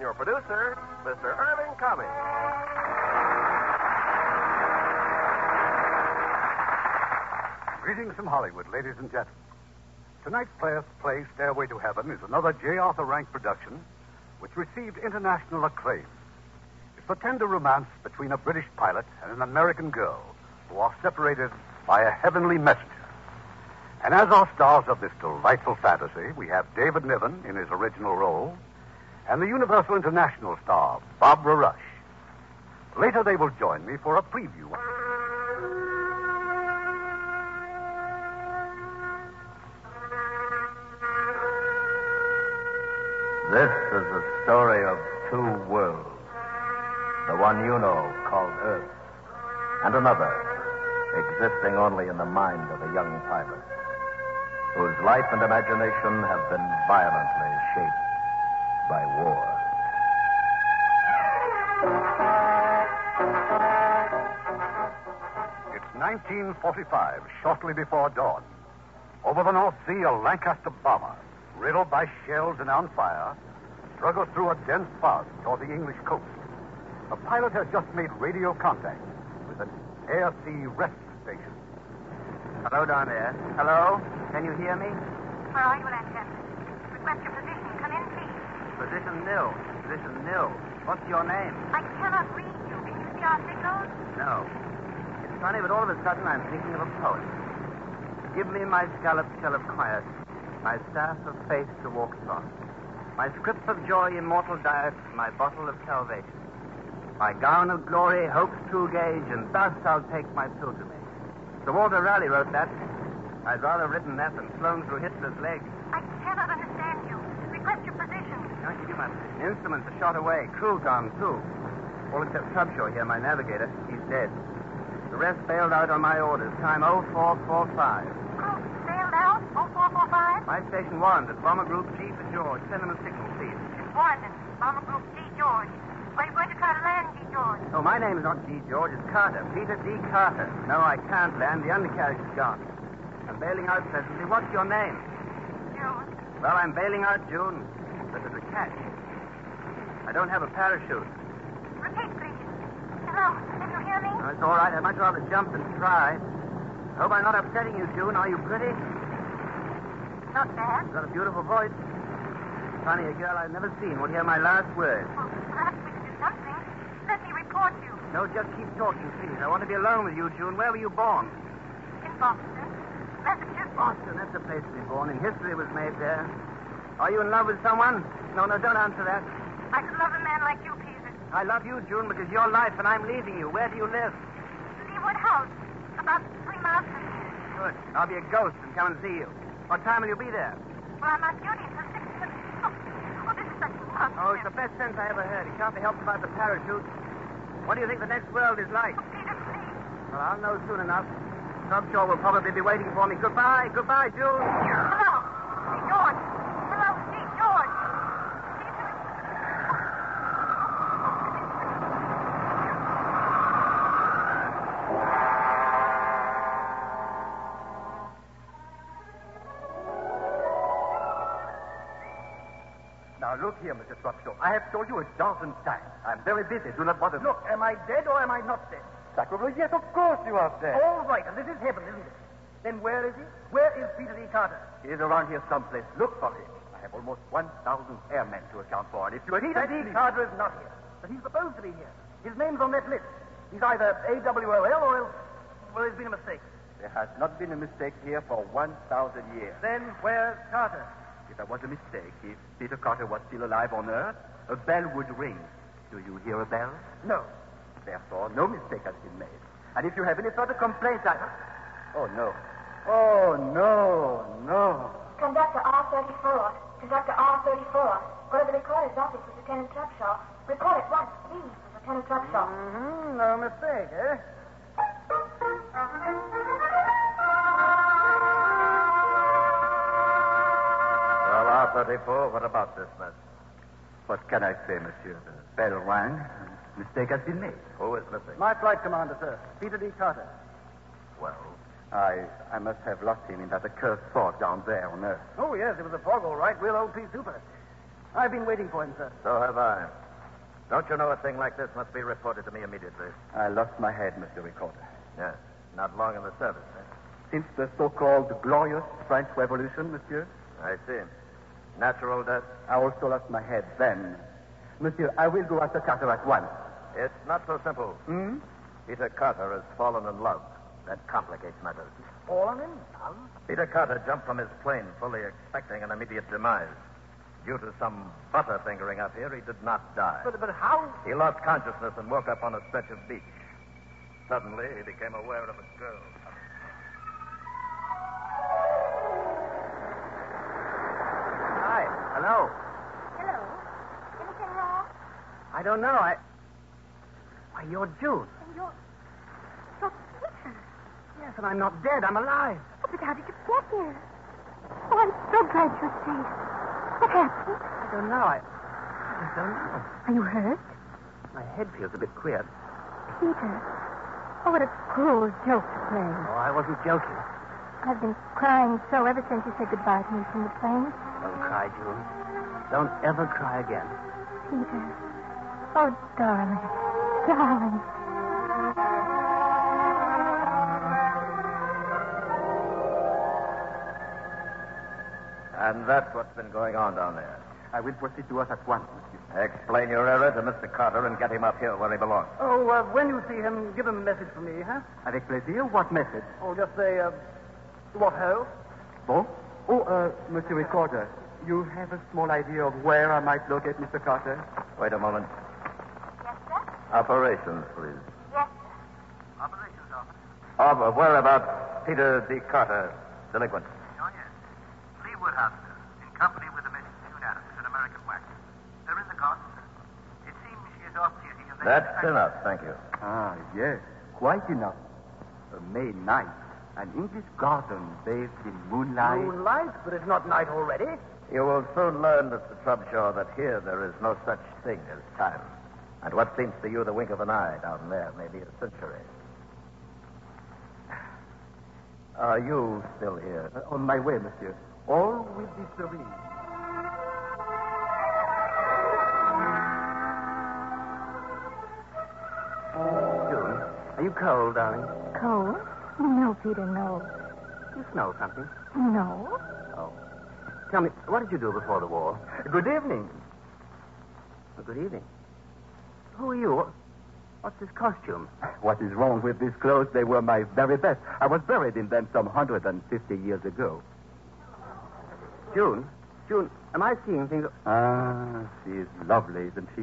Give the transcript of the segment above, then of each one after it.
and your producer, Mr. Irving Cummings. Greetings from Hollywood, ladies and gentlemen. Tonight's play, play Stairway to Heaven, is another J. Arthur Rank production which received international acclaim. It's a tender romance between a British pilot and an American girl who are separated by a heavenly messenger. And as our stars of this delightful fantasy, we have David Niven in his original role and the Universal International star, Barbara Rush. Later, they will join me for a preview. This is the story of two worlds. The one you know, called Earth, and another, existing only in the mind of a young pilot, whose life and imagination have been violently shaped by war. It's 1945, shortly before dawn. Over the North Sea, a Lancaster bomber, riddled by shells and on fire, struggles through a dense fog toward the English coast. The pilot has just made radio contact with an air sea rescue station. Hello down there. Hello? Can you hear me? Where are you, Lancaster? Request your position. Come in, please. Position nil. Position nil. What's your name? I cannot read you. Can you see our signals? No. It's funny, but all of a sudden I'm thinking of a poet. Give me my scallop shell of quiet, my staff of faith to walk upon, my scrip of joy, immortal diet, my bottle of salvation, my gown of glory, hope's true gauge, and thus I'll take my pilgrimage. Sir Walter Raleigh wrote that. I'd rather have written that than flown through Hitler's legs. I cannot understand you. Request your position. I'll give you my position. Instruments are shot away. Crew gone, too. All except Trubshaw here, my navigator. He's dead. The rest bailed out on my orders. Time 0445. Crew sailed out. 0445. My station Warrenton. Bomber Group G for George. Send him a signal, please. Warrenton. Bomber Group G. George. Are you going to try to land, G. George? Oh, my name is not G. George. It's Carter. Peter D. Carter. No, I can't land. The undercarriage is gone. I'm bailing out presently. What's your name? June. Well, I'm bailing out June. Catch. I don't have a parachute. Repeat, please. Hello. Can you hear me? No, it's all right. I'd much rather jump than try. Hope I'm not upsetting you, June. Are you pretty? Not bad. You've got a beautiful voice. Funny, a girl I've never seen would hear my last words. Well, perhaps we could do something. Let me report you. No, just keep talking, please. I want to be alone with you, June. Where were you born? In Boston. Massachusetts. Boston. That's the place to be born. And history was made there. Are you in love with someone? No, no, don't answer that. I could love a man like you, Peter. I love you, June, because you're life and I'm leaving you. Where do you live? Leewood House. About three miles from here. Good. I'll be a ghost and come and see you. What time will you be there? Well, I'm on duty until six. But... Oh, oh, this is such a Oh, it's the best sense I ever heard. It can't be helped about the parachute. What do you think the next world is like? Oh, Peter, please. Well, I'll know soon enough. Trubshaw will probably be waiting for me. Goodbye. Goodbye, June. Hello. I have told you a dozen times. I'm very busy. Do not bother me. Look, am I dead or am I not dead? Sacrilege, yes, of course you are dead. All right, and this is heaven, isn't it? Then where is he? Where is Peter D. Carter? He is around here someplace. Look for him. I have almost 1,000 airmen to account for, and if you Peter D. Carter is not here, but he's supposed to be here. His name's on that list. He's either AWOL or else, well, there's been a mistake. There has not been a mistake here for 1,000 years. Then where's Carter? If there was a mistake, if Peter Carter was still alive on Earth, a bell would ring. Do you hear a bell? No. Therefore, no mistake has been made. And if you have any further complaints, I... Oh, no. Oh, no, no. Conductor R34. Conductor R34. Go to the recorder's office with Lieutenant Trubshaw. Report at once, please, with Lieutenant Trubshaw. Mm-hmm, no mistake, eh? Well, R34, what about this mess? What can I say, monsieur? The bell rang. and Mistake has been made. Who is missing? My flight commander, sir. Peter D. Carter. Well, I I must have lost him in that accursed fog down there on Earth. Oh, yes, it was a fog, all right. Real old pea super. I've been waiting for him, sir. So have I. Don't you know a thing like this must be reported to me immediately? I lost my head, Monsieur Recorder. Yes. Not long in the service, eh? Since the so-called glorious French Revolution, Monsieur, I see. Natural death? I also lost my head then. Monsieur, I will go after Carter at once. It's not so simple. Hmm? Peter Carter has fallen in love. That complicates matters. He's Fallen in love? Peter Carter jumped from his plane fully expecting an immediate demise. Due to some butter fingering up here, he did not die. But, but how? He lost consciousness and woke up on a stretch of beach. Suddenly, he became aware of a girl. Hello. Hello. Anything wrong? I don't know. I. Why, you're June. And you're... You're Peter. Yes, and I'm not dead. I'm alive. Oh, but how did you get here? Oh, I'm so glad you're safe. What happened? I don't know. I. I don't know. Are you hurt? My head feels a bit queer. Peter. Oh, what a cruel joke to play. Oh, I wasn't joking. I've been crying so ever since you said goodbye to me from the plane. Don't cry, June. Don't ever cry again. Peter. Oh, darling. Darling. And that's what's been going on down there. I will proceed to us at once, Monsieur. Explain your error to Mr. Carter and get him up here where he belongs. Oh, uh, when you see him, give him a message for me, huh? Avec plaisir. What message? Oh, just say, uh, what ho? Bon? Oh, uh, Monsieur Recorder, you have a small idea of where I might locate Mr. Carter? Wait a moment. Yes, sir? Operations, please. Yes, sir. Operations office. Of uh, whereabouts Peter D. Carter, delinquent. Oh, yes. Lee Woodhouse, sir, in company with the Miss June Adams, an American wax. They're in the garden, sir. It seems she is off duty and they... That's enough, thank you. Ah, yes. Quite enough. A May night. An English garden bathed in moonlight. Moonlight, but it's not night already. You will soon learn, Mr. Trubshaw, that here there is no such thing as time. And what seems to you the wink of an eye down there may be a century. Are you still here? Uh, on my way, Monsieur. All will be serene. June, are you cold, darling? Cold? No, Peter, no. You smell something. No. Oh. Tell me, what did you do before the war? Good evening. Oh, good evening. Who are you? What's this costume? What is wrong with these clothes? They were my very best. I was buried in them some 150 years ago. June? June, am I seeing things? Ah, she is lovely, isn't she?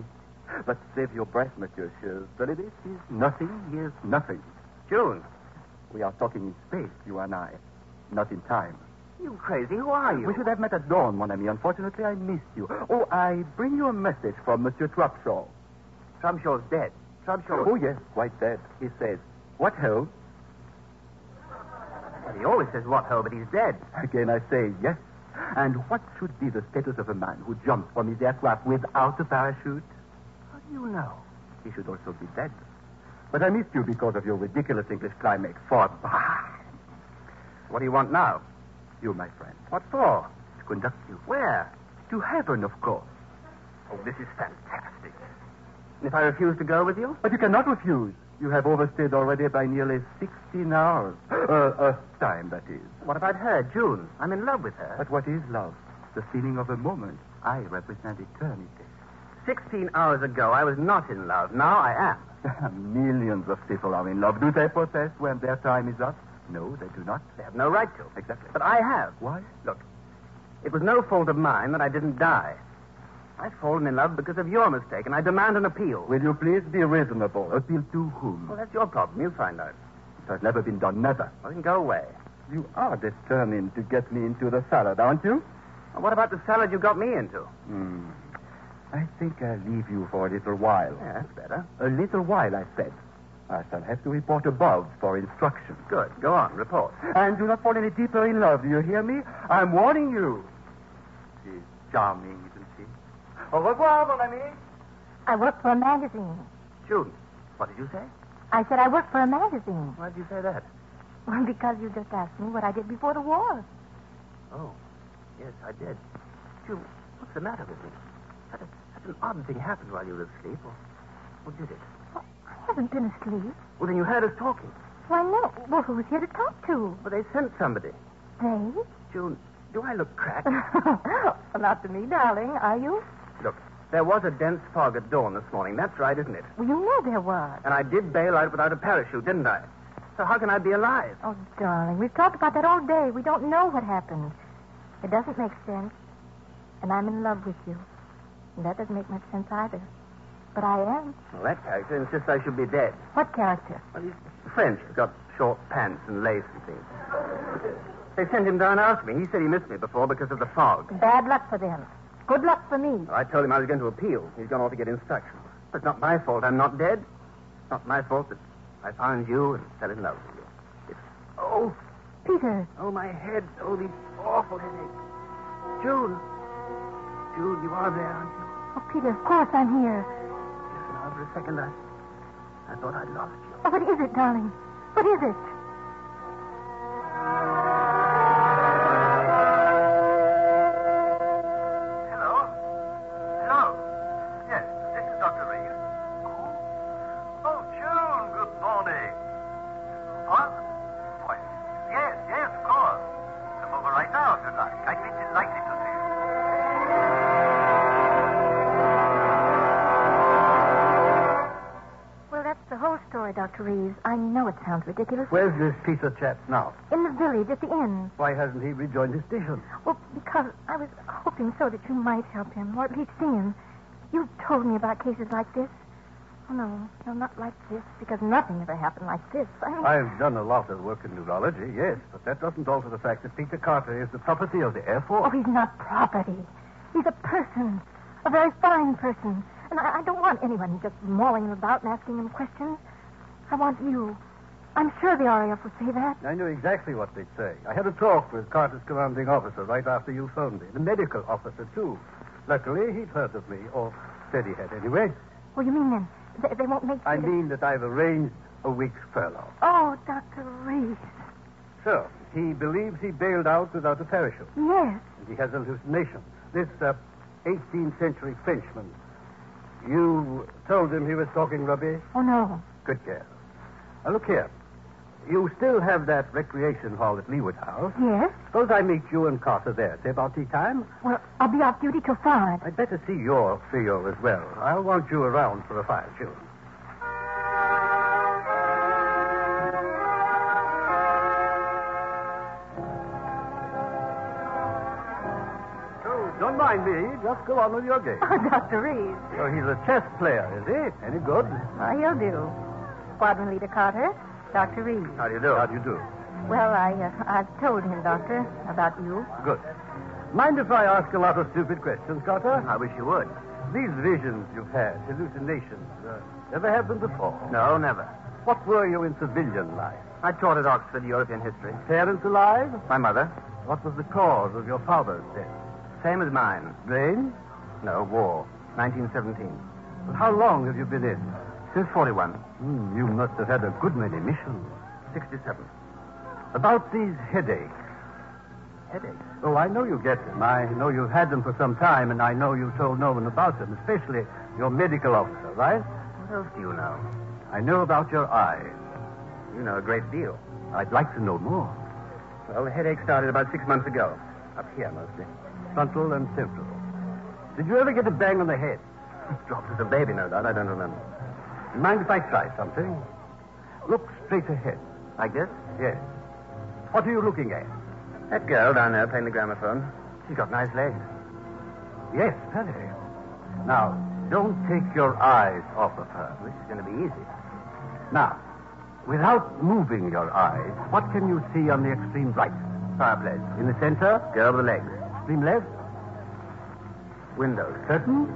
But save your breath, Monsieur Chevalier. She is nothing. He is nothing. June, We are talking in space, you and I, not in time. you crazy? Who are you? We should have met at dawn, mon ami. Unfortunately, I missed you. Oh, I bring you a message from Monsieur Trubshaw. Trubshaw's dead. Trubshaw. Oh, yes, quite dead. He says, What ho? Well, he always says what ho, but he's dead. Again, I say yes. And what should be the status of a man who jumped from his aircraft without a parachute? How do you know? He should also be dead. But I missed you because of your ridiculous English climax. For bah! What do you want now? You, my friend. What for? To conduct you. Where? To heaven, of course. Oh, this is fantastic. And if I refuse to go with you? But you cannot refuse. You have overstayed already by nearly 16 hours. Uh, uh, time, that is. What about her, June? I'm in love with her. But what is love? The feeling of a moment. I represent eternity. Sixteen hours ago, I was not in love. Now I am. Millions of people are in love. Do they protest when their time is up? No, they do not. They have no right to. Exactly. But I have. Why? Look, it was no fault of mine that I didn't die. I've fallen in love because of your mistake, and I demand an appeal. Will you please be reasonable? Appeal to whom? Well, that's your problem. You'll find out. It has never been done, never. Well, then go away. You are determined to get me into the salad, aren't you? Well, what about the salad you got me into? Hmm. I think I'll leave you for a little while. Yeah, that's better. A little while, I said. I shall have to report above for instructions. Good. Go on. Report. And do not fall any deeper in love, do you hear me? I'm warning you. She's charming, isn't she? Au revoir, mon ami. I work for a magazine. June, what did you say? I said I work for a magazine. Why did you say that? Well, because you just asked me what I did before the war. Oh, yes, I did. June, what's the matter with me? A, such an odd thing happened while you were asleep, or, or did it? I haven't been asleep. Well, then you heard us talking. Why, no. Well, who was here to talk to? Well, they sent somebody. They? June, do I look cracked? well, not to me, darling. Are you? look, there was a dense fog at dawn this morning. That's right, isn't it? Well, you know there was. And I did bail out without a parachute, didn't I? So how can I be alive? Oh, darling, we've talked about that all day. We don't know what happened. It doesn't make sense. And I'm in love with you. That doesn't make much sense either. But I am. Well, that character insists I should be dead. What character? Well, he's French. He's got short pants and lace and things. They sent him down after me. He said he missed me before because of the fog. Bad luck for them. Good luck for me. I told him I was going to appeal. He's gone off to get instructions. But it's not my fault I'm not dead. It's not my fault that I found you and fell in love with you. It's, oh, Peter. oh, my head. Oh, these awful headaches. June. June, you are there, aren't you? Oh, Peter, of course I'm here. Just now, for a second, I, I thought I'd lost you. Oh, what is it, darling? What is it? Dr. Reeves. I know it sounds ridiculous. Where's this piece of chap now? In the village, at the inn. Why hasn't he rejoined his station? Well, because I was hoping so that you might help him, or at least see him. You've told me about cases like this. Oh, no, no, not like this, because nothing ever happened like this. I I've done a lot of work in neurology, yes, but that doesn't alter the fact that Peter Carter is the property of the Air Force. Oh, he's not property. He's a person, a very fine person. And I, I don't want anyone just mauling him about and asking him questions. I want you. I'm sure the RAF would say that. I knew exactly what they'd say. I had a talk with Carter's commanding officer right after you phoned me. The medical officer, too. Luckily, he'd heard of me, or said he had anyway. Well, you mean then they, they won't make... I mean that I've arranged a week's furlough. Oh, Dr. Reeves. So, he believes he bailed out without a parachute. Yes. And he has hallucinations. This uh, 18th century Frenchman. You told him he was talking rubbish? Oh, no. Good care. Now, look here. You still have that recreation hall at Leeward House. Yes? Suppose I meet you and Carter there. Say about tea time? Well, I'll be off duty till five. I'd better see your trio as well. I'll want you around for a fire tune. Don't mind me. Just go on with your game. Oh, Dr. Reeves. So he's a chess player, is he? Any good? Oh, he'll do. Squadron Leader Carter, Dr. Reeves. How do you do? How do you do? Well, I, uh, I've told him, Doctor, about you. Good. Mind if I ask a lot of stupid questions, Carter? I wish you would. These visions you've had, hallucinations, uh, ever happened before? No, never. What were you in civilian life? I taught at Oxford European history. Parents alive? My mother, What was the cause of your father's death? same as mine. Brain? No, war. 1917. But how long have you been in? 41. Hmm, you must have had a good many missions. 67. About these headaches. Headaches. Oh, I know you get them. I know you've had them for some time, and I know you told no one about them, especially your medical officer, right? What else do you know? I know about your eyes. You know a great deal. I'd like to know more. Well, the headache started about six months ago. Up here, mostly. Frontal and temporal. Did you ever get a bang on the head? Dropped as a baby, no doubt. I don't remember. Mind if I try something? Look straight ahead. Like this? Yes. What are you looking at? That girl down there playing the gramophone. She's got nice legs. Yes, very. Now, don't take your eyes off of her. This is going to be easy. Now, without moving your eyes, what can you see on the extreme right? Fireplace. In the center? Girl with the legs. Extreme left? Windows. Curtain?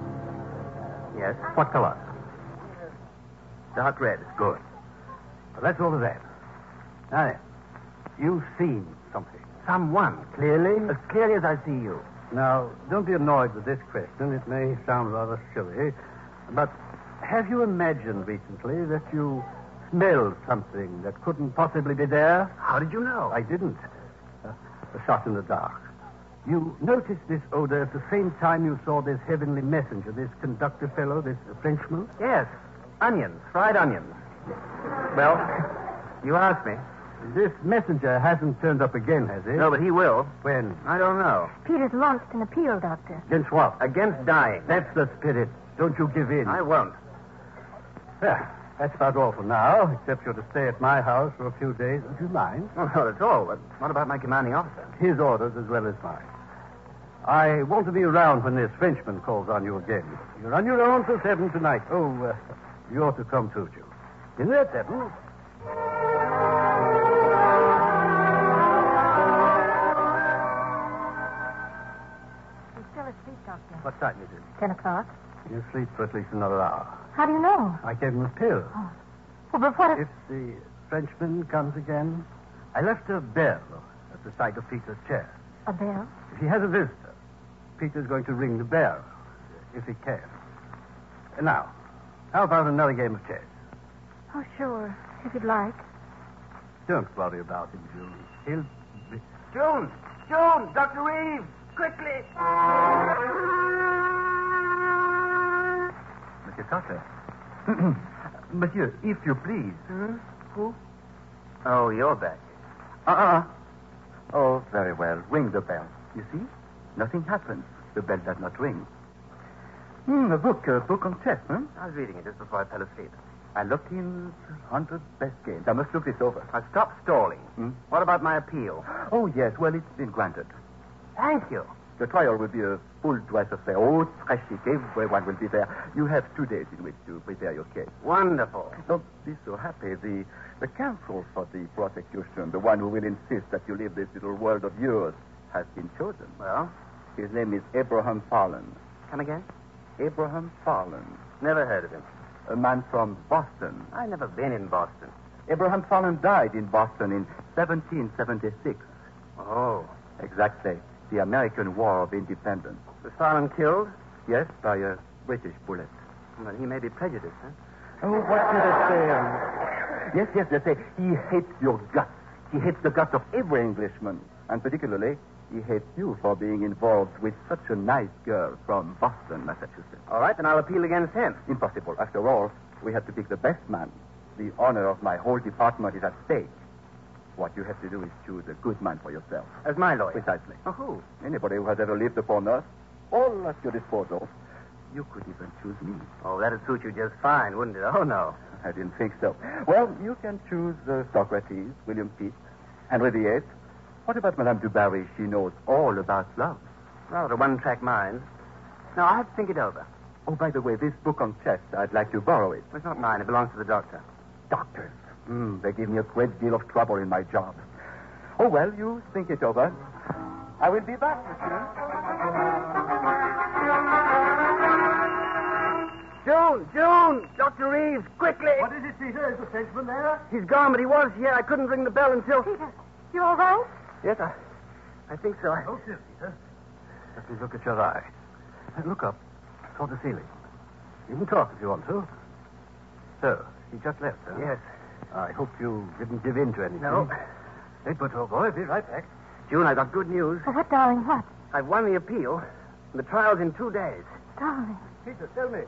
Yes. What color? Dark red. Good. Well, that's all of that. Now then, you've seen something. Someone. Clearly? As clearly as I see you. Now, don't be annoyed with this question. It may sound rather silly. But have you imagined recently that you smelled something that couldn't possibly be there? How did you know? I didn't. Uh, a shot in the dark. You noticed this odor at the same time you saw this heavenly messenger, this conductor fellow, this Frenchman? Yes. Onions. Fried onions. Well, you asked me. This messenger hasn't turned up again, has he? No, but he will. When? I don't know. Peter's launched an appeal, Doctor. Against what? Against dying. That's the spirit. Don't you give in. I won't. Yeah, that's about all for now, except you're to stay at my house for a few days. Would you mind? Well, not at all. But what about my commanding officer? His orders as well as mine. I want to be around when this Frenchman calls on you again. You're on your own till seven tonight. Oh, uh, you ought to come too, Joe. Dinner at seven. He's still asleep, Doctor. What time is it? Ten o'clock. He'll sleep for at least another hour. How do you know? I gave him a pill. Oh. Well, but what if... If the Frenchman comes again, I left a bell at the side of Peter's chair. A bell? If he has a visitor, Peter's going to ring the bell, if he can. And now, how about another game of chess? Oh, sure. If you'd like. Don't worry about him, June. He'll be... June! June! Dr. Reeves! Quickly! Monsieur Carter. Monsieur, if you please. Hmm? Who? Oh, you're back. Uh-uh. Oh, very well. Ring the bell. You see? Nothing happens. The bell does not ring. Hmm, a book, a book on chess, huh? I was reading it just before I fell asleep. I looked in 100 best games. I must look this over. Now, stop stalling. Hmm? What about my appeal? Oh, yes. Well, it's been granted. Thank you. The trial will be a full dress affair. Oh, très chic. Everyone will be there. You have two days in which to prepare your case. Wonderful. Don't be so happy. The, the counsel for the prosecution, the one who will insist that you leave this little world of yours, has been chosen. Well, His name is Abraham Farlan. come again? Abraham Farlan, Never heard of him. a man from Boston. I've never been in Boston. Abraham Farlan died in Boston in 1776. Oh. Exactly. The American War of Independence. Was Farlan killed? Yes, by a British bullet. Well, he may be prejudiced, huh? Oh, what did I say? Um, yes, yes, they say he hates your guts. He hates the guts of every Englishman. And particularly, he hates you for being involved with such a nice girl from Boston, Massachusetts. All right, then I'll appeal against him. Impossible. After all, we have to pick the best man. The honor of my whole department is at stake. What you have to do is choose a good man for yourself. As my lawyer. Precisely. Oh, who? Anybody who has ever lived upon earth, all at your disposal. You could even choose me. Oh, that'd suit you just fine, wouldn't it? Oh, no. I didn't think so. Well, you can choose uh, Socrates, William Pitt, Henry VIII. What about Madame du Barry? She knows all about love. Well, a one-track mind. Now, I'll have to think it over. Oh, by the way, this book on chess, I'd like to borrow it. It's not mine. It belongs to the doctor. Doctors. Hmm, they give me a great deal of trouble in my job. Oh, well, you think it over. I will be back, monsieur. June! June! Dr. Reeves, quickly! What is it, Peter? Is the Frenchman there? He's gone, but he was here. I couldn't ring the bell until... Peter, you all right? Yes, I... I think so. I... Oh, sir, Peter. Let me look at your eye. Look up toward the ceiling. You can talk if you want to. So, he just left, huh? Yes. I hope you didn't give in to anything. No. Edward, old oh, boy, be right back. June, I got good news. Oh, what, darling, what? I've won the appeal. The trial's in two days. Darling. Peter, tell me,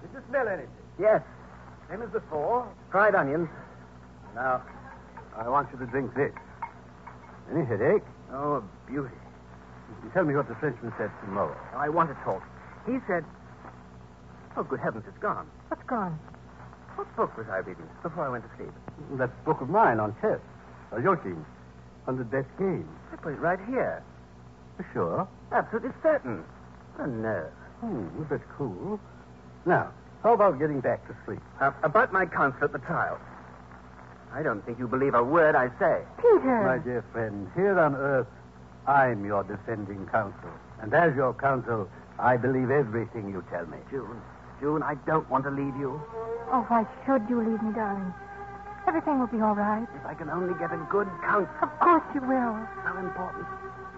did you smell anything? Yes. Same as before? Fried onions. Now, I want you to drink this. Any headache? Oh, a beauty. You tell me what the Frenchman said tomorrow. Now, I want to talk. He said... Oh, good heavens, it's gone. What's gone? What book was I reading before I went to sleep? That book of mine on chess. Uh, Joachim. Hundred best games. I put it right here. Sure. Absolutely certain. What a nerve. Hmm, that's cool. Now, how about getting back to sleep? Uh, about my concert, at the trial. I don't think you believe a word I say. Peter. My dear friend, here on earth, I'm your defending counsel. And as your counsel, I believe everything you tell me. June, June, I don't want to leave you. Oh, why should you leave me, darling? Everything will be all right. If I can only get a good counsel. Of course you will. So important.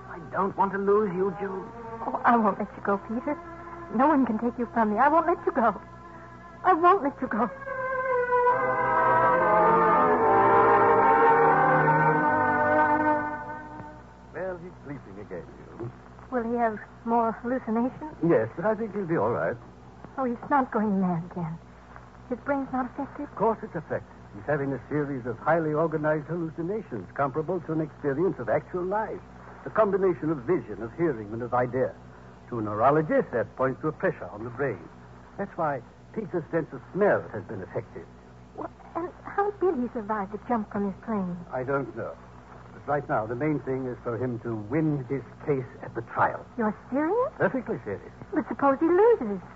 I don't want to lose you, June. Oh, I won't let you go, Peter. No one can take you from me. I won't let you go. I won't let you go. Will he have more hallucinations? Yes, but I think he'll be all right. Oh, he's not going mad again. His brain's not affected? Of course it's affected. He's having a series of highly organized hallucinations comparable to an experience of actual life. The combination of vision, of hearing, and of idea. To a neurologist, that points to a pressure on the brain. That's why Peter's sense of smell has been affected. Well, and how did he survive the jump from his plane? I don't know. Right now, the main thing is for him to win his case at the trial. You're serious? Perfectly serious. But suppose he loses.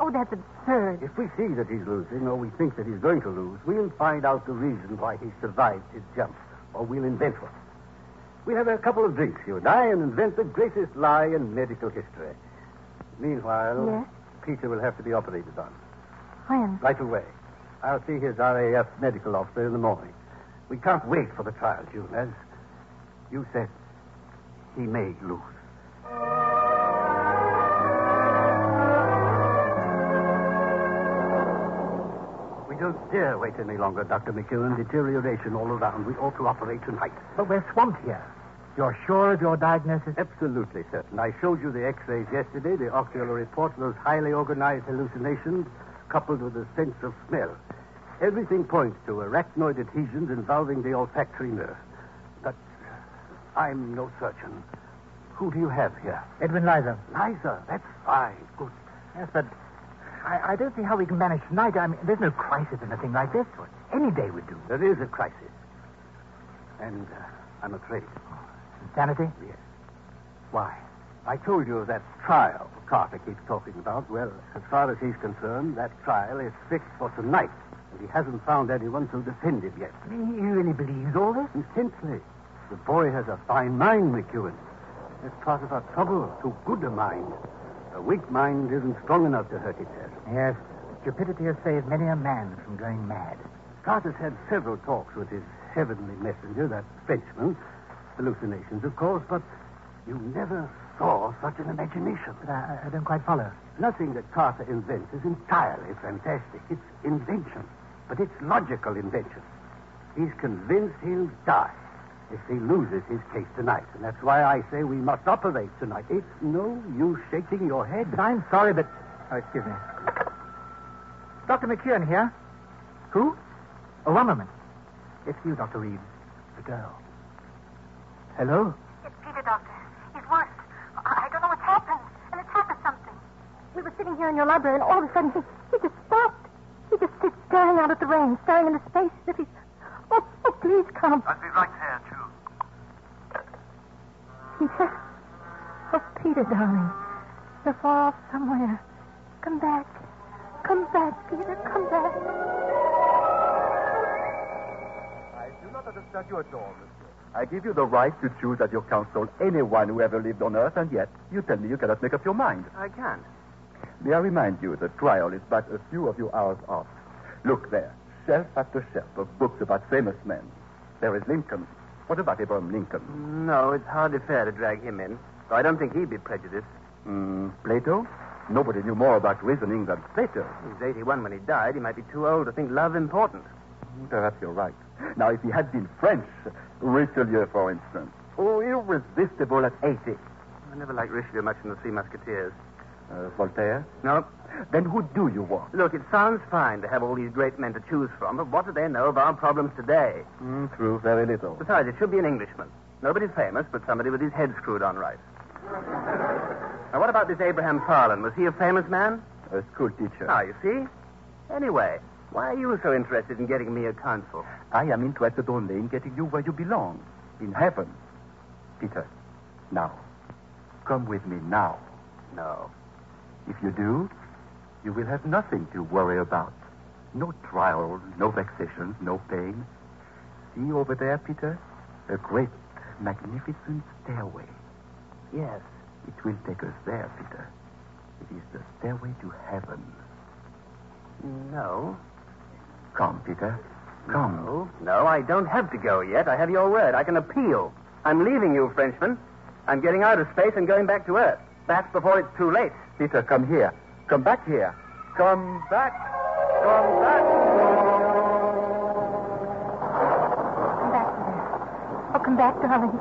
Oh, oh that's absurd. If we see that he's losing, or we think that he's going to lose, we'll find out the reason why he survived his jump, or we'll invent one. We'll have a couple of drinks, you and I, and invent the greatest lie in medical history. Meanwhile, Yes? Peter will have to be operated on. When? Right away. I'll see his RAF medical officer in the morning. We can't wait for the trial, June. As you said, he may lose. We don't dare wait any longer, Dr. McEwen. Deterioration all around. We ought to operate tonight. But we're swamped here. You're sure of your diagnosis? Absolutely certain. I showed you the x-rays yesterday, the ocular report, those highly organized hallucinations coupled with a sense of smell. Everything points to arachnoid adhesions involving the olfactory nerve. I'm no surgeon. Who do you have here? Edwin Liza. Liza. That's fine. Good. Yes, but I, I don't see how we can manage tonight. I mean, there's no crisis in a thing like this. Any day would do. There is a crisis. And uh, I'm afraid. Insanity? Yes. Why? I told you of that trial Carter keeps talking about. Well, as far as he's concerned, that trial is fixed for tonight. And he hasn't found anyone to defend it yet. He really believes all this? Intensely. The boy has a fine mind, McEwen. That's part of our trouble. Too good a mind. A weak mind isn't strong enough to hurt itself. Yes. Stupidity has saved many a man from going mad. Carter's had several talks with his heavenly messenger, that Frenchman. Hallucinations, of course, but you never saw such an imagination. But I, I don't quite follow. Nothing that Carter invents is entirely fantastic. It's invention, but it's logical invention. He's convinced he'll die if he loses his case tonight, and that's why I say we must operate tonight. It's no use shaking your head. But I'm sorry, but. Oh, excuse me. Dr. McEwen here. Who? Oh, one moment. It's you, Dr. Reeves. The girl. Hello? It's Peter, Doctor. He's worse. I I don't know what's happened. An attack or something. We were sitting here in your library, and all of a sudden he, he just stopped. He just sits staring out at the rain, staring into space as if he's. Oh, oh, please come. I'll be right there, too. Peter. Oh, Peter, darling. You're far off somewhere. Come back. Come back, Peter. Come back. I do not understand you at all, monsieur. I give you the right to choose as your counsel anyone who ever lived on Earth, and yet you tell me you cannot make up your mind. I can't. May I remind you, the trial is but a few of your hours off. Look there, shelf after shelf of books about famous men. There is Lincoln. What about Abraham Lincoln? No, it's hardly fair to drag him in. So I don't think he'd be prejudiced. Mm, Plato? Nobody knew more about reasoning than Plato. He was 81 when he died. He might be too old to think love important. Perhaps you're right. Now, if he had been French, Richelieu, for instance, oh, irresistible at 80. I never liked Richelieu much in the Three Musketeers. Uh, Voltaire? No. Then who do you want? Look, it sounds fine to have all these great men to choose from, but what do they know of our problems today? Mm, true, very little. Besides, it should be an Englishman. Nobody famous, but somebody with his head screwed on right. Now, what about this Abraham Farlan? Was he a famous man? A school teacher. Ah, you see? Anyway, why are you so interested in getting me a counsel? I am interested only in getting you where you belong, in heaven. Peter, now, come with me now. No. If you do, you will have nothing to worry about. No trials, no vexations, no pain. See over there, Peter? A great, magnificent stairway. Yes. It will take us there, Peter. It is the stairway to heaven. No. Come, Peter. Come. No. No, I don't have to go yet. I have your word. I can appeal. I'm leaving you, Frenchman. I'm getting out of space and going back to Earth. Back before it's too late. Peter, come here. Come back here. Come back. Come back. Come back, Peter. Oh, come back, darling.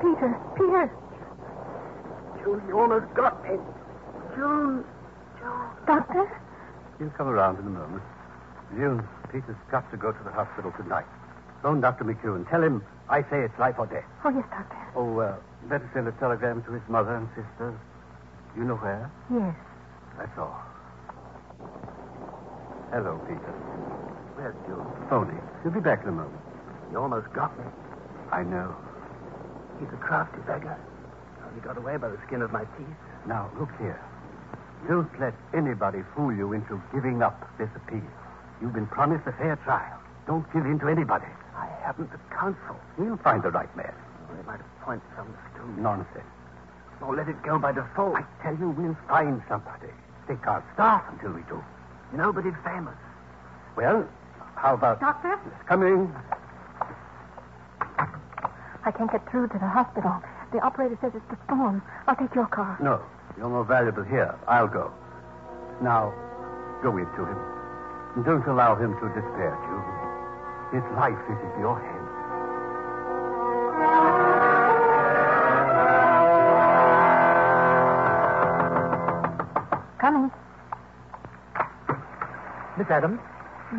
Peter, Peter. June, you almost got me. June. June. Doctor? He'll come around in a moment. June, Peter's got to go to the hospital tonight. Phone Dr. McEwen. Tell him I say it's life or death. Oh, yes, Doctor. Oh, uh, better send a telegram to his mother and sisters. You know where? Yes. That's all. Hello, Peter. Where's June? Phony. Oh, He'll be back in a moment. You almost got me. I know. He's a crafty beggar. Only got away by the skin of my teeth. Now, look here. Don't let anybody fool you into giving up this appeal. You've been promised a fair trial. Don't give in to anybody. I haven't the counsel. We'll find the right man. They might appoint some stooge. Nonsense. Or let it go by default. I tell you, we'll find somebody. They can't start until we do. Nobody famous. Well, how about... Doctor? Coming. I can't get through to the hospital. The operator says it's the storm. I'll take your car. No, you're more valuable here. I'll go. Now, go in to him. And don't allow him to despair, June. His life is in your hands. Adams,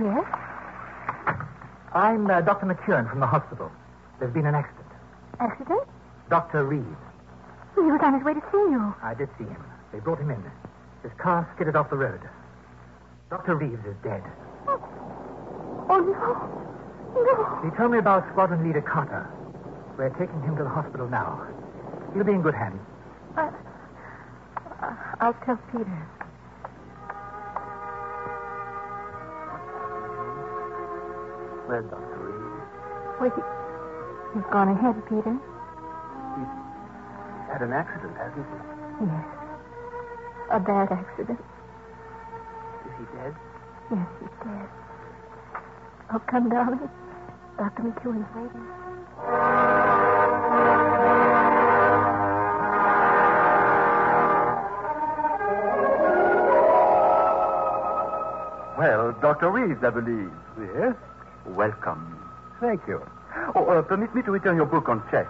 Yes? I'm uh, Dr. McEwen from the hospital. There's been an accident. Accident? Dr. Reeves. He was on his way to see you. I did see him. They brought him in. His car skidded off the road. Dr. Reeves is dead. Oh, no. No. He told me about squadron leader Carter. We're taking him to the hospital now. He'll be in good hands. I, uh, I'll tell Peter. Where's Dr. Reeves? Wait. He's gone ahead, Peter. He's Had an accident, hasn't he? Yes. A bad accident. Is he dead? Yes, he's dead. Oh, come, darling. Dr. McEwen's waiting. Well, Dr. Reeves, I believe. Yes? Welcome. Thank you. Oh, uh, permit me to return your book on chess.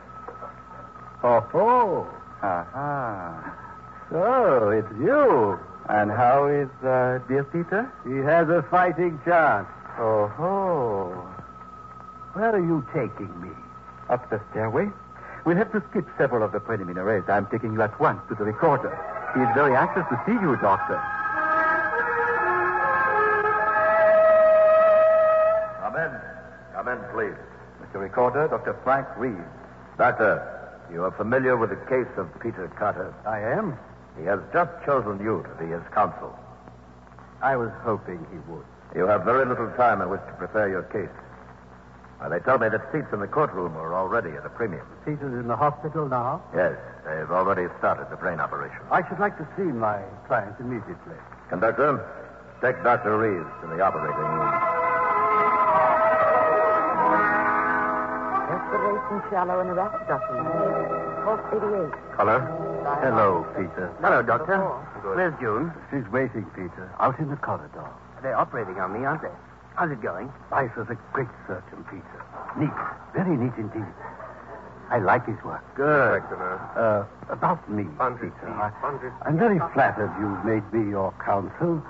Oh, oh. Aha. So, it's you. And how is uh, dear Peter? He has a fighting chance. Oh, ho. Where are you taking me? Up the stairway. We'll have to skip several of the preliminaries. I'm taking you at once to the recorder. He's very anxious to see you, Doctor. Frank Reeves. Doctor, you are familiar with the case of Peter Carter. I am. He has just chosen you to be his counsel. I was hoping he would. You have very little time in which to prepare your case. Well, they tell me that seats in the courtroom are already at a premium. Peter's in the hospital now. Yes, they've already started the brain operation. I should like to see my client immediately. Conductor, take Dr. Reeves to the operating room. Respiration shallow and erect, Dr. Pulse 88. Color? Hello, Peter. Hello, Doctor. Where's June? She's waiting, Peter, out in the corridor. They're operating on me, aren't they? How's it going? Spicer's a great surgeon, Peter. Neat. Very neat indeed. I like his work. Good. Uh, about me, Peter. I, I'm very flattered you've made me your counsel.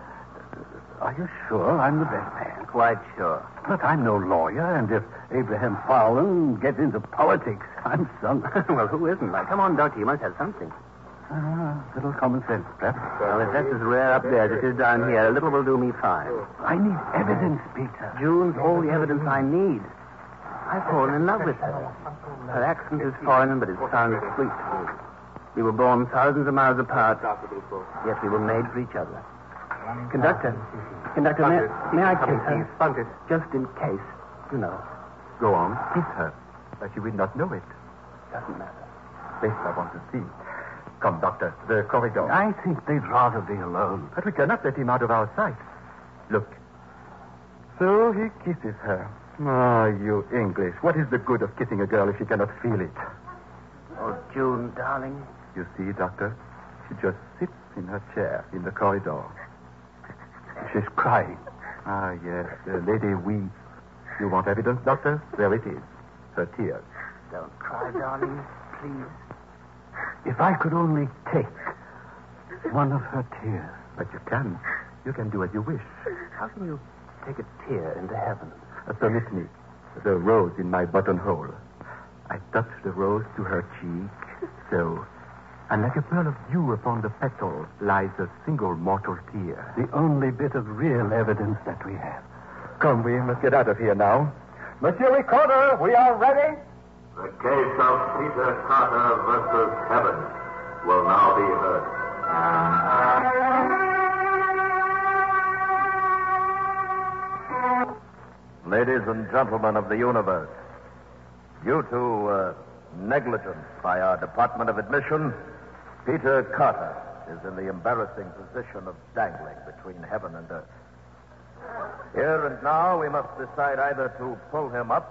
Are you sure I'm the best man? Quite sure. But I'm no lawyer, and if Abraham Farlan gets into politics, I'm sunk. well, who isn't? Now, come on, Doctor. You must have something. Ah, little common sense, perhaps. Well, if that's as rare up there as it is down here, a little will do me fine. I need evidence, Peter. June's all the evidence I need. I've fallen in love with her. Her accent is foreign, but it sounds sweet. We were born thousands of miles apart, yet we were made for each other. Conductor, conductor, may, may I kiss her? Just in case, you know. Go on, kiss her. But she will not know it. Doesn't matter. This I want to see. Come, Doctor, the corridor. I think they'd rather be alone. But we cannot let him out of our sight. Look. So he kisses her. Ah, you English. What is the good of kissing a girl if she cannot feel it? Oh, June, darling. You see, Doctor? She just sits in her chair in the corridor. She's crying. Ah, yes. The lady weeps. You want evidence, Doctor? There it is. Her tears. Don't cry, darling. Please. If I could only take one of her tears. But you can. You can do as you wish. How can you take a tear into heaven? Uh, permit me. The rose in my buttonhole. I touch the rose to her cheek, so. And like a pearl of dew upon the petal lies a single mortal tear. The only bit of real evidence that we have. Come, we must get out of here now. Monsieur Recorder, we are ready. The case of Peter Carter versus Heaven will now be heard. Ladies and gentlemen of the universe, due to uh, negligence by our Department of Admission, Peter Carter is in the embarrassing position of dangling between heaven and earth. Here and now, we must decide either to pull him up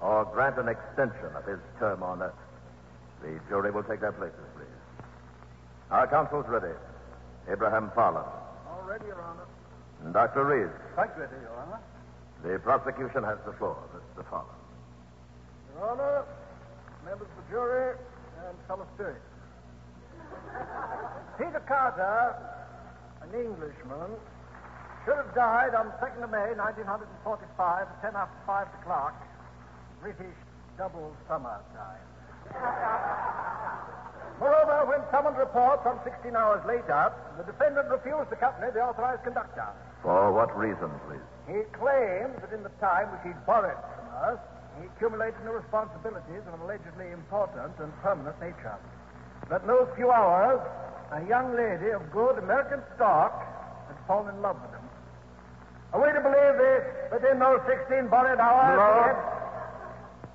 or grant an extension of his term on earth. The jury will take their places, please. Our counsel's ready. Abraham Farlan. All ready, Your Honor. And Dr. Reeves. Quite ready, Your Honor. The prosecution has the floor, Mr. Farlan. Your Honor, members of the jury, and fellow spirits. Peter Carter, an Englishman, should have died on 2nd of May, 1945, at 10 after 5 o'clock, British double summer time. Moreover, when summoned reports some 16 hours later, the defendant refused to accompany the authorized conductor. For what reason, please? He claimed that in the time which he'd borrowed from us, he accumulated new responsibilities of an allegedly important and permanent nature. That in those few hours, a young lady of good American stock had fallen in love with him. Are we to believe this? That in those 16 borrowed hours... No. had-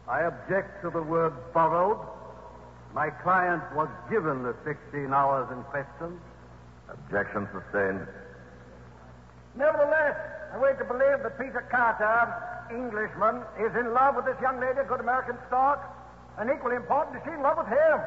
I object to the word borrowed. My client was given the 16 hours in question. Objection sustained. Nevertheless, are we to believe that Peter Carter, Englishman, is in love with this young lady of good American stock? And equally important, is she in love with him?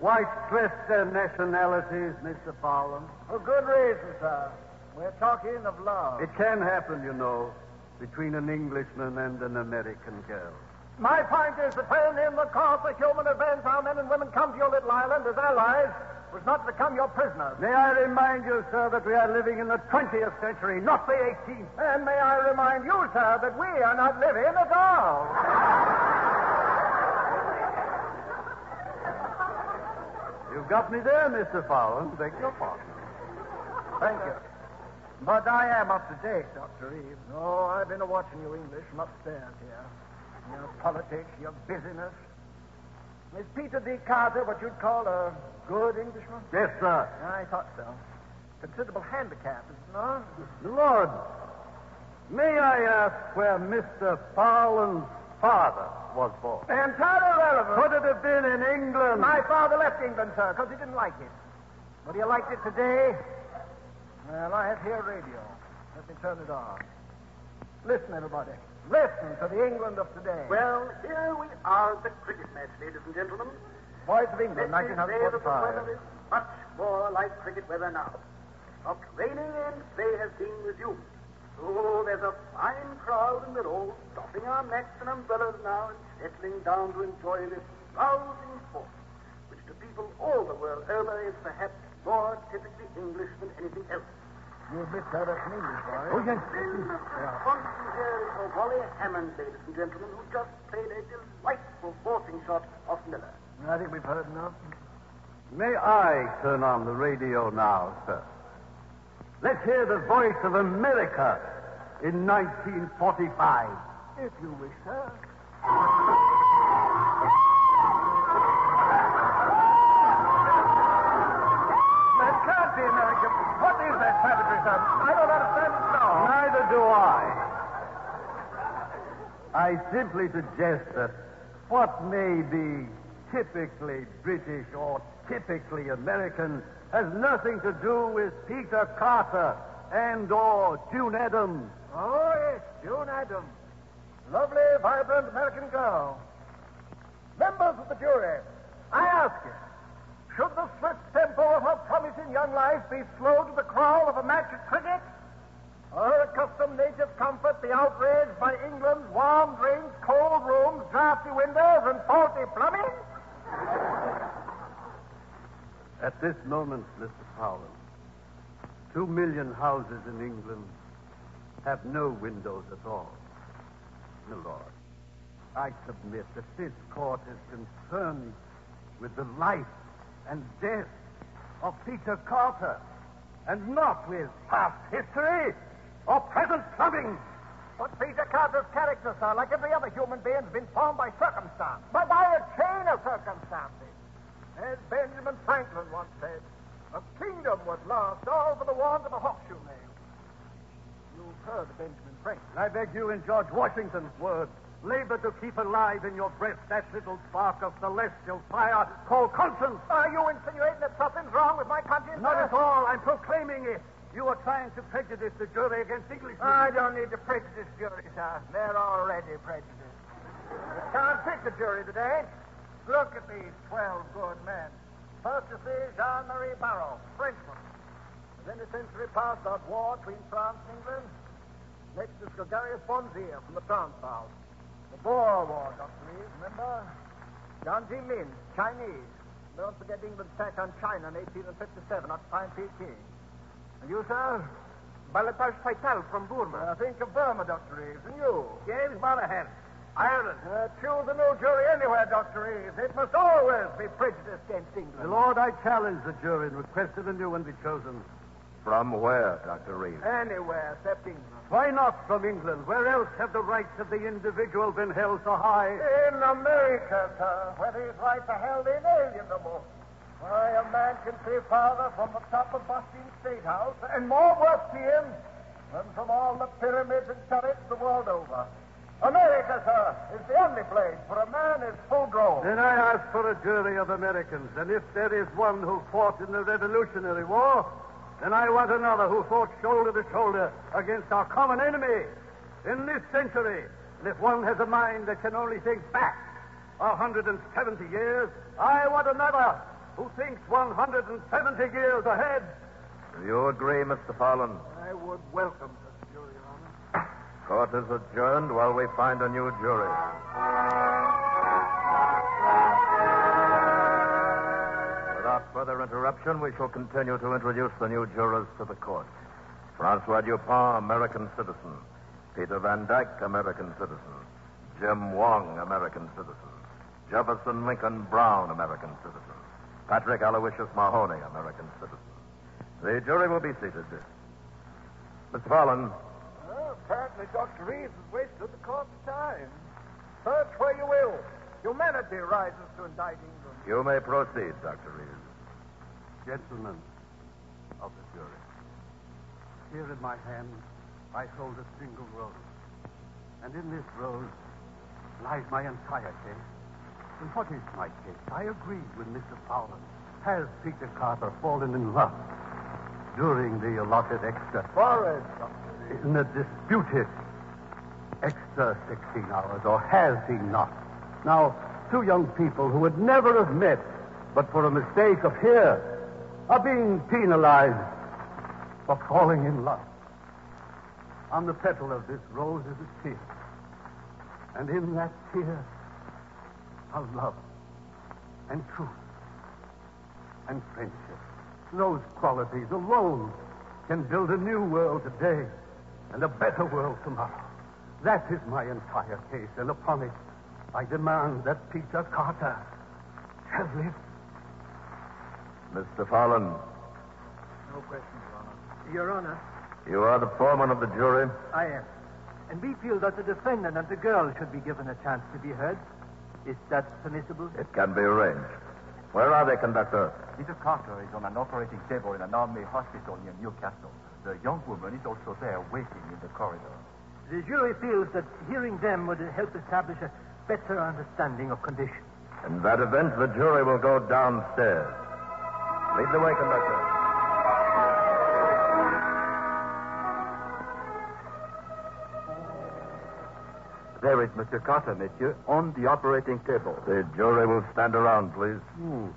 Why stress their nationalities, Mr. Farlan? For good reason, sir. We're talking of love. It can happen, you know, between an Englishman and an American girl. My point is that when in the course of human events our men and women come to your little island as allies, was not to become your prisoners. May I remind you, sir, that we are living in the 20th century, not the 18th. And may I remind you, sir, that we are not living at all. You've got me there, Mr. Farlan. Beg your pardon. Thank you. But I am up to date, Dr. Reeves. Oh, I've been watching you English from upstairs here. Your politics, your busyness. Is Peter D. Carter what you'd call a good Englishman? Yes, sir. I thought so. Considerable handicap, is it not? Lord, may I ask where Mr. Farlan's father was born? Entirely irrelevant. Could it have been in England? My father left England, sir, because he didn't like it. But he liked it today. Well, I have here a radio. Let me turn it on. Listen, everybody. Listen to the England of today. Well, here we are at the cricket match, ladies and gentlemen. Voice of England, Let me say that the 1945. weather is much more like cricket weather now. Stopped raining and play has been resumed. Oh, there's a fine crowd and we're all doffing our nets and umbrellas now and settling down to enjoy this rousing sport, which to people all the world over is perhaps more typically English than anything else. You admit, sir, that's an English boy. Oh, yes. Then responsible here is for Wally Hammond, ladies and gentlemen, who just played a delightful forcing shot off Miller. I think we've heard enough. May I turn on the radio now, sir? Let's hear the voice of America in 1945. If you wish, sir. That can't be America. What is that savagery, sir? I don't understand it all. Neither do I. I simply suggest that what may be typically British or typically American has nothing to do with Peter Carter and or June Adams. Oh, yes, June Adams. Lovely, vibrant American girl. Members of the jury, I ask you, should the swift tempo of her promising young life be slowed to the crawl of a match at cricket? Or her accustomed native comfort be outraged by England's warm drinks, cold rooms, drafty windows, and faulty plumbing? At this moment, Mr. Powell, two million houses in England have no windows at all. My lord, I submit that this court is concerned with the life and death of Peter Carter and not with past history or present plumbing. But Peter Carter's character, sir, like every other human being, has been formed by circumstance. But by a chain of circumstances. As Benjamin Franklin once said, a kingdom was lost all for the want of a horseshoe nail. You've heard of Benjamin Franklin. I beg you, in George Washington's words, labor to keep alive in your breast that little spark of celestial fire called conscience. Are you insinuating that something's wrong with my conscience? Not at all. I'm proclaiming it. You are trying to prejudice the jury against Englishmen. I don't need to prejudice jury, sir. They're already prejudiced. You can't pick the jury today. Look at these 12 good men. First see Jean-Marie Barrow, Frenchman. Then a century past that war between France and England. Next is Gregarious Bonzier from the Transvaal. The Boer War, Dr. Reeves, remember? John G. Min, Chinese. Don't forget England's attack on China in 1857, occupying Peking. And you, sir? Balatage Fatal from Burma. I think of Burma, Dr. Reeves. And you? James Monahan. Ireland. Uh, choose a new jury anywhere, Dr. Reeves. It must always be prejudiced against England. My Lord, I challenge the jury and request that a new one be chosen. From where, Dr. Reeves? Anywhere except England. Why not from England? Where else have the rights of the individual been held so high? In America, sir, where these rights are held inalienable. Why, a man can see farther from the top of Boston State House and more worth to him than from all the pyramids and turrets the world over. America, sir, is the only place where a man is full grown. Then I ask for a jury of Americans, and if there is one who fought in the Revolutionary War, then I want another who fought shoulder to shoulder against our common enemy in this century. And if one has a mind that can only think back 170 years, I want another who thinks 170 years ahead. Do you agree, Mr. Farlan? I would welcome this jury, Your Honor. Court is adjourned while we find a new jury. Without further interruption, we shall continue to introduce the new jurors to the court. Francois Dupont, American citizen. Peter Van Dyke, American citizen. Jim Wong, American citizen. Jefferson Lincoln Brown, American citizen. Patrick Aloysius Mahoney, American citizen. The jury will be seated. Mr. Farlan, Dr. Reeves has wasted the court's time. Search where you will. Humanity rises to indict England. you may proceed, Dr. Reeves. Gentlemen of the jury, here in my hand I hold a single rose. And in this rose lies my entire case. And what is my case? I agree with Mr. Farlan. Has Peter Carter fallen in love during the allotted extra? Forrest, The disputed extra 16 hours, or has he not? Now, two young people who would never have met but for a mistake of here are being penalized for falling in love. On the petal of this rose is a tear. And in that tear are love and truth and friendship. Those qualities alone can build a new world today and a better world tomorrow. That is my entire case, and upon it, I demand that Peter Carter shall live. Mr. Farlan, No questions, Your Honor. Your Honor, you are the foreman of the jury. I am. And we feel that the defendant and the girl should be given a chance to be heard. Is that permissible? It can be arranged. Where are they, conductor? Peter Carter is on an operating table in an army hospital near Newcastle. The young woman is also there waiting in the corridor. The jury feels that hearing them would help establish a better understanding of conditions. In that event, the jury will go downstairs. Lead the way, conductor. There is Mr. Carter, monsieur, on the operating table. The jury will stand around, please. Hmm.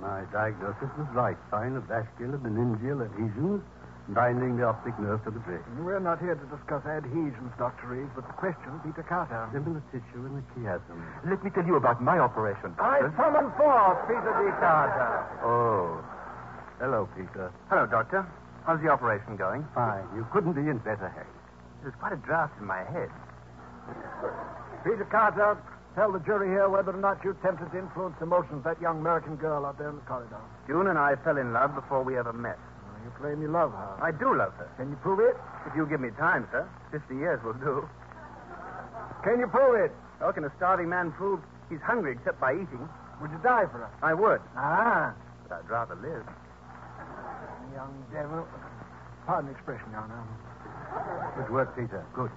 My diagnosis was right. Sign of vascular meningeal adhesions binding the optic nerve to the brain. We're not here to discuss adhesions, Dr. Reeves, but the question, Peter Carter. Similar tissue in the chiasm. Let me tell you about my operation, I doctor. summon forth Peter D. Carter. Oh, Hello, Peter. Hello, Doctor. How's the operation going? Fine. You couldn't be in better hands. There's quite a draft in my head. Peter Carter, tell the jury here whether or not you attempted to influence the emotions of that young American girl out there in the corridor. June and I fell in love before we ever met. Claim you love her. I do love her. Can you prove it? If you give me time, sir. Fifty years will do. Can you prove it? How can a starving man prove he's hungry except by eating? Would you die for her? I would. Ah. But I'd rather live. Young devil. Pardon the expression, Your Honor. Good work, Peter. Good.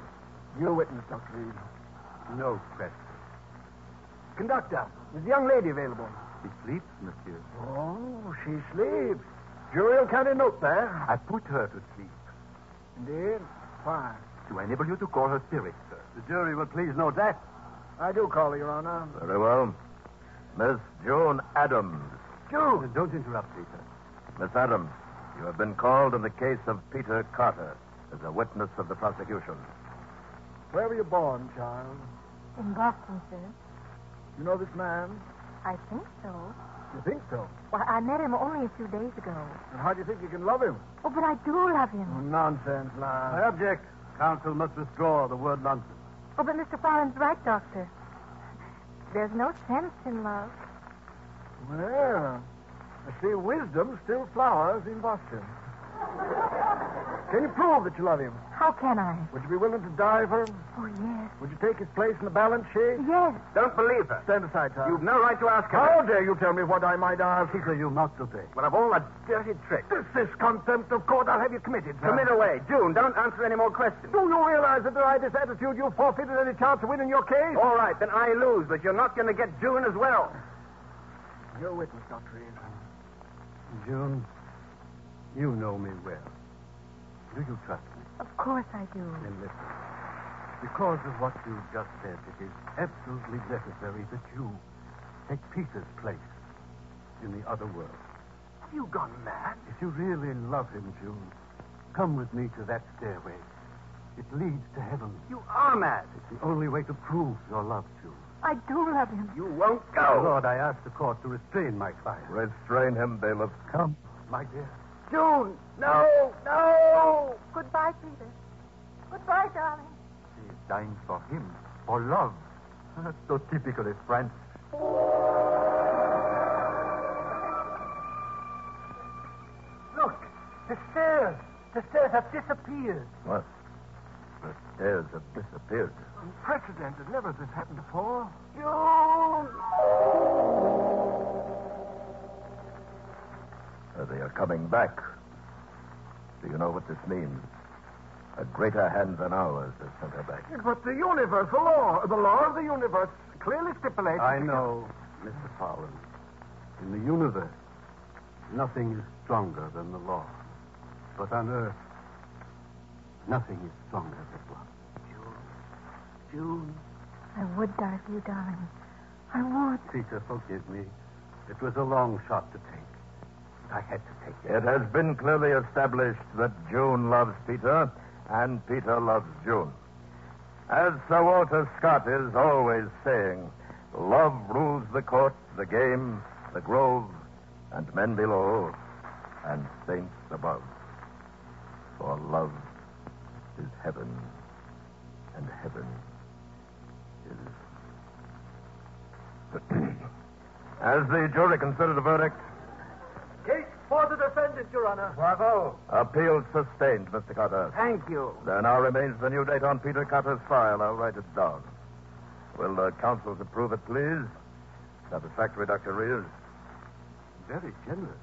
You're witness, Dr. Reed. No question. Conductor, is the young lady available? She sleeps, monsieur. Oh, she sleeps. Jury will count a note there. I put her to sleep. Indeed? Why? To enable you to call her spirit, sir. The jury will please note that. I do call her, Your Honor. Very well. Miss Joan Adams. Joan! Don't interrupt, Peter. Miss Adams, you have been called in the case of Peter Carter as a witness of the prosecution. Where were you born, child? In Boston, sir. You know this man? I think so. You think so? Well, I met him only a few days ago. And how do you think you can love him? Oh, but I do love him. Oh, nonsense, lad. I object. Counsel must withdraw the word nonsense. Oh, but Mr. Farlan's right, Doctor. There's no sense in love. Well, I see wisdom still flowers in Boston. Can you prove that you love him? How can I? Would you be willing to die for him? Oh, yes. Would you take his place in the balance sheet? Yes. Don't believe her. Stand aside, Tom. You've no right to ask her. How dare you tell me what I might ask? Peter, you must obey. Well, of all the dirty tricks. This is contempt of court. I'll have you committed, sir. Commit away. June, don't answer any more questions. Do you realize that by this attitude you've forfeited any chance of winning your case? All right, then I lose, but you're not going to get June as well. You're a witness, Dr. Reed. June, you know me well. Do you trust me? Of course I do. Then listen. Because of what you just said, it is absolutely necessary that you take Peter's place in the other world. Have you gone mad? If you really love him, June, come with me to that stairway. It leads to heaven. You are mad. It's the only way to prove your love, June. I do love him. You won't go. Lord, I ask the court to restrain my client. Restrain him, bailiff. Come, my dear. June! No! No! Goodbye, Peter. Goodbye, darling. She is dying for him, for love. That's so typical of French. Look! The stairs! The stairs have disappeared. What? The stairs have disappeared. Unprecedented. Never has this happened before. June! Uh, they are coming back. Do you know what this means? A greater hand than ours has sent her back. But the universal law, the law of the universe, clearly stipulates. I know, Mr. Farlan. In the universe, nothing is stronger than the law. But on Earth, nothing is stronger than love. June. June. I would die for you, darling. I would. Peter, forgive me. It was a long shot to take. I had to take it. It has been clearly established that June loves Peter and Peter loves June. As Sir Walter Scott is always saying, love rules the court, the game, the grove, and men below, and saints above. For love is heaven, and heaven is. As the jury considered the verdict, Case for the defendant, Your Honor. Bravo. appeal sustained, Mr. Carter. Thank you. There now remains the new date on Peter Carter's file. I'll write it down. Will the counsels approve it, please? Satisfactory, Dr. Reeves? Very generous.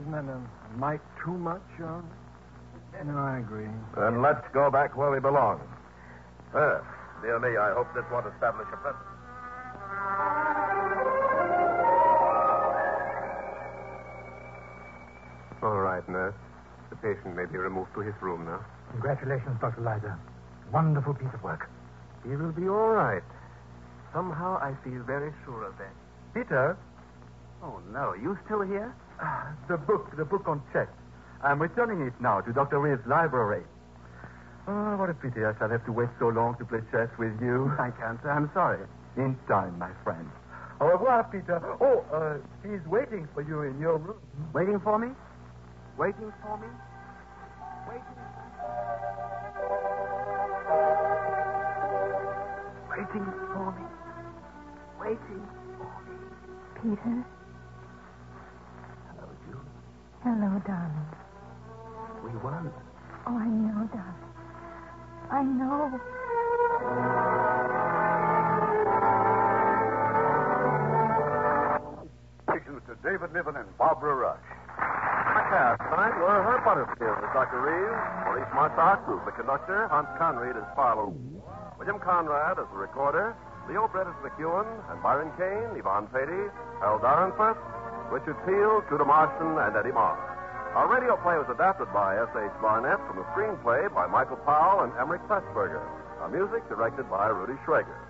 Isn't that a mite too much, Your Honor? No, I agree. Then let's go back where we belong. Uh, dear me, I hope this won't establish a precedent. All right, nurse. The patient may be removed to his room now. Congratulations, Dr. Liza. Wonderful piece of work. He will be all right. Somehow I feel very sure of that. Peter, Oh, no. You still here? the book, the book on chess. I'm returning it now to Dr. Reeves' library. Oh, what a pity I shall have to wait so long to play chess with you. I can't, sir. I'm sorry. In time, my friend. Au revoir, Peter. Oh, uh, he's waiting for you in your room. Waiting for me? Waiting for me? Waiting for me? Waiting for me? Waiting for me. Peter. Hello, June. Hello, darling. We won. Oh, I know, darling. I know. Congratulations to David Niven and Barbara Rush. Cast tonight were Herb Butterfield as Dr. Reeves, Maurice Marsac as the conductor, Hans Conried as Farlan, William Conrad as the recorder, Leo Britt as McEwen, and Byron Kane, Yvonne Peattie, Harold Dyrenforth, Richard Peel, Tudor Marston, and Eddie Marr. Our radio play was adapted by S.H. Barnett from a screenplay by Michael Powell and Emeric Pressburger. Our music directed by Rudy Schrager.